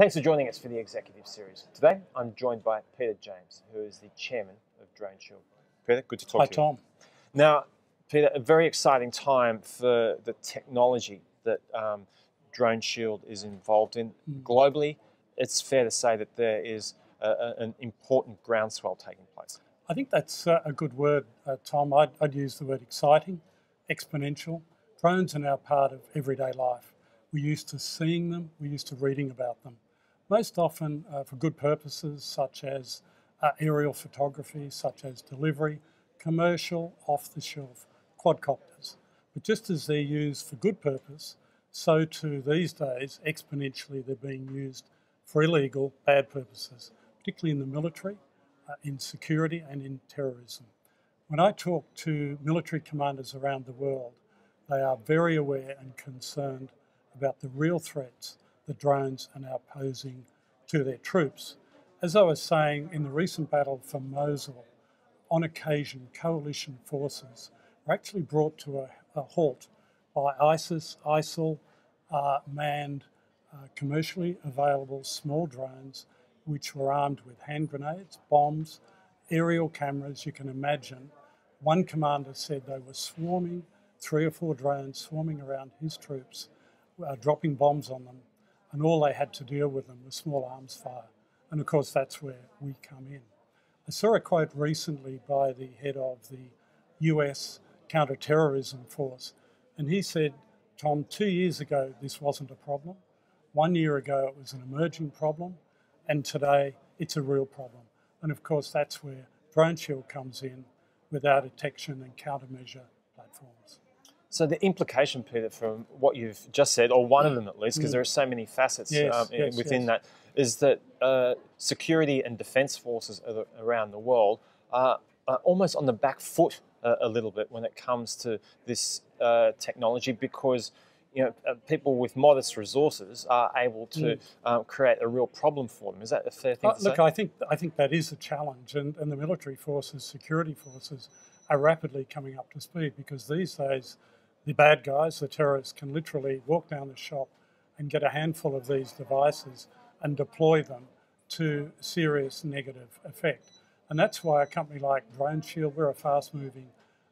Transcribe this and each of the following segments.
Thanks for joining us for the executive series. Today, I'm joined by Peter James, who is the chairman of DroneShield. Peter, good to talk Hi, to you. Hi, Tom. Now, Peter, a very exciting time for the technology that um, DroneShield is involved in Mm. globally. It's fair to say that there is a, a- an important groundswell taking place. I think that's uh, a good word, uh, Tom. I'd, I'd use the word exciting, exponential. Drones are now part of everyday life. We're used to seeing them, we're used to reading about them. Most often uh, for good purposes, such as uh, aerial photography, such as delivery, commercial, off the shelf quadcopters. But just as they're used for good purpose, so too these days, exponentially, they're being used for illegal, bad purposes, particularly in the military, uh, in security, and in terrorism. When I talk to military commanders around the world, they are very aware and concerned about the real threats that drones are now posing to their troops. As I was saying, in the recent battle for Mosul, on occasion, coalition forces were actually brought to a, a halt by ISIS, ISIL, uh, manned, uh, commercially available small drones, which were armed with hand grenades, bombs, aerial cameras. You can imagine. One commander said they were swarming, three or four drones swarming around his troops, uh, dropping bombs on them, and all they had to deal with them was small arms fire. And of course, that's where we come in. I saw a quote recently by the head of the US counterterrorism force, and he said, Tom, two years ago this wasn't a problem. One year ago it was an emerging problem, and today it's a real problem. And of course, that's where DroneShield comes in with our detection and countermeasure platforms. So the implication, Peter, from what you've just said, or one of them at least, because Mm. there are so many facets Yes, um, yes, within yes. that, is that uh, security and defence forces around the world are, are almost on the back foot a, a little bit when it comes to this uh, technology, because you know uh, people with modest resources are able to um, create a real problem for them. Is that a fair thing Uh, to look, say? I think I think that is a challenge, and, and the military forces, security forces, are rapidly coming up to speed because these days, the bad guys, the terrorists, can literally walk down the shop and get a handful of these devices and deploy them to serious negative effect. And that's why a company like DroneShield, we're a fast-moving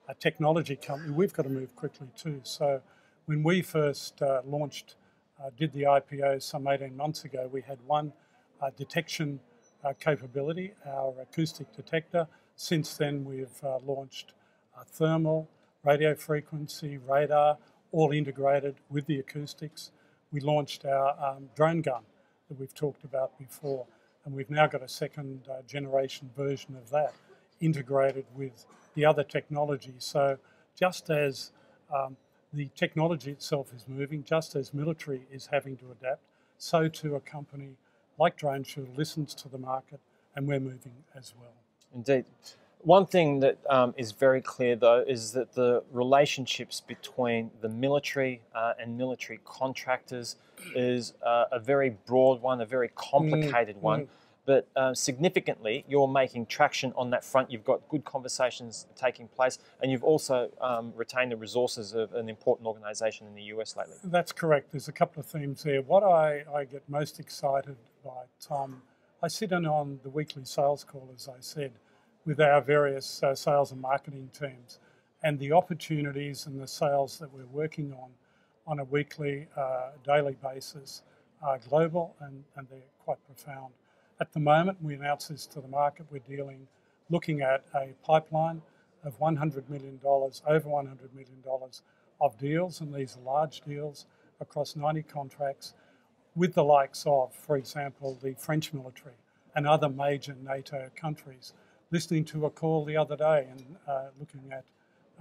uh, technology company. We've got to move quickly too. So when we first uh, launched, uh, did the IPO some 18 months ago, we had one uh, detection uh, capability, our acoustic detector. Since then, we've uh, launched thermal, radio frequency, radar, all integrated with the acoustics. We launched our um, drone gun that we've talked about before, and we've now got a second uh, generation version of that integrated with the other technology. So, just as um, the technology itself is moving, just as military is having to adapt, so too a company like DroneShield listens to the market, and we're moving as well. Indeed. One thing that um, is very clear, though, is that the relationships between the military uh, and military contractors is uh, a very broad one, a very complicated one. mm. But uh, significantly, you're making traction on that front. You've got good conversations taking place, and you've also um, retained the resources of an important organisation in the US lately. That's correct. There's a couple of themes there. What I, I get most excited by, Tom, I sit in on the weekly sales call, as I said, with our various uh, sales and marketing teams, and the opportunities and the sales that we're working on on a weekly, uh, daily basis are global and, and they're quite profound. At the moment, we announce this to the market, we're dealing, looking at a pipeline of $100 million, over $100 million of deals, and these are large deals across 90 contracts with the likes of, for example, the French military and other major NATO countries. Listening to a call the other day and uh, looking at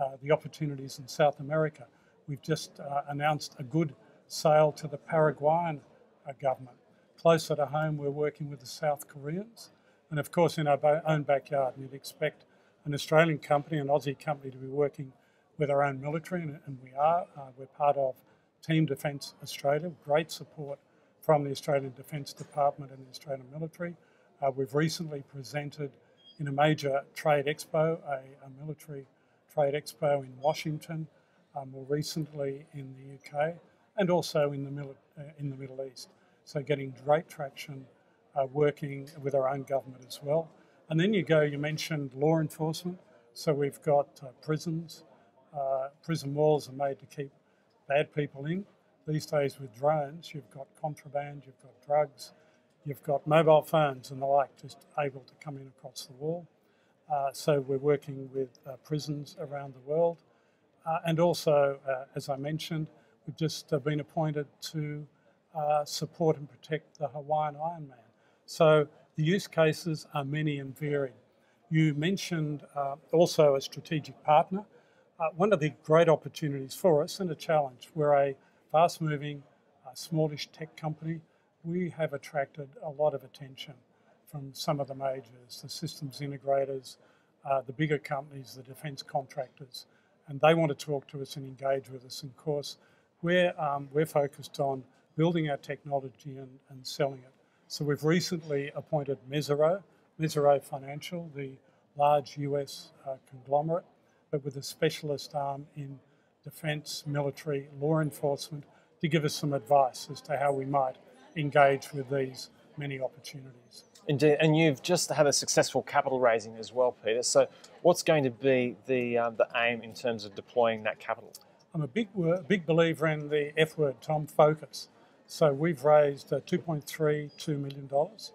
uh, the opportunities in South America, we've just uh, announced a good sale to the Paraguayan uh, government. Closer to home, we're working with the South Koreans, and of course, in our own backyard. You'd expect an Australian company, an Aussie company, to be working with our own military, and, and we are. Uh, we're part of Team Defence Australia, great support from the Australian Defence Department and the Australian military. Uh, we've recently presented in a major trade expo, a, a military trade expo in Washington, uh, more recently in the UK, and also in the, mili- uh, in the Middle East. So getting great traction, uh, working with our own government as well. And then you go, you mentioned law enforcement. So we've got uh, prisons. Uh, prison walls are made to keep bad people in. These days with drones, you've got contraband, you've got drugs, you've got mobile phones and the like just able to come in across the wall. Uh, so we're working with uh, prisons around the world. Uh, and also, uh, as I mentioned, we've just uh, been appointed to uh, support and protect the Hawaiian Ironman. So the use cases are many and varied. You mentioned also a strategic partner. one of the great opportunities for us and a challenge, we're a fast moving, smallish tech company. We have attracted a lot of attention from some of the majors, the systems integrators, uh, the bigger companies, the defence contractors, and they want to talk to us and engage with us. And of course, we're, um, we're focused on building our technology and, and selling it. So we've recently appointed Mesirow, Mesirow Financial, the large US uh, conglomerate, but with a specialist arm in defence, military, law enforcement, to give us some advice as to how we might engage with these many opportunities. Indeed, and you've just had a successful capital raising as well, Peter. So, what's going to be the um, the aim in terms of deploying that capital? I'm a big big believer in the F word, Tom. Focus. So we've raised uh, 2.32 million dollars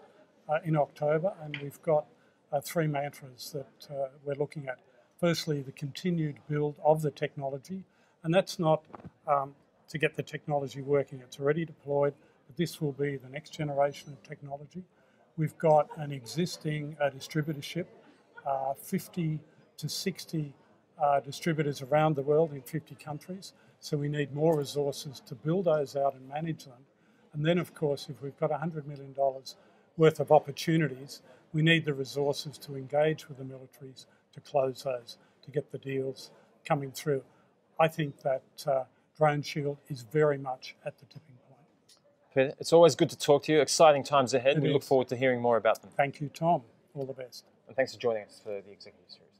uh, in October, and we've got uh, three mantras that uh, we're looking at. Firstly, the continued build of the technology, and that's not um, to get the technology working. It's already deployed, but this will be the next generation of technology. We've got an existing uh, distributorship, uh, 50 to 60 uh, distributors around the world in 50 countries. So we need more resources to build those out and manage them. And then, of course, if we've got $100 million worth of opportunities, we need the resources to engage with the militaries to close those, to get the deals coming through. I think that uh, DroneShield is very much at the tipping Peter, it's always good to talk to you. Exciting times ahead. It we is. look forward to hearing more about them. Thank you, Tom. All the best. And thanks for joining us for the executive series.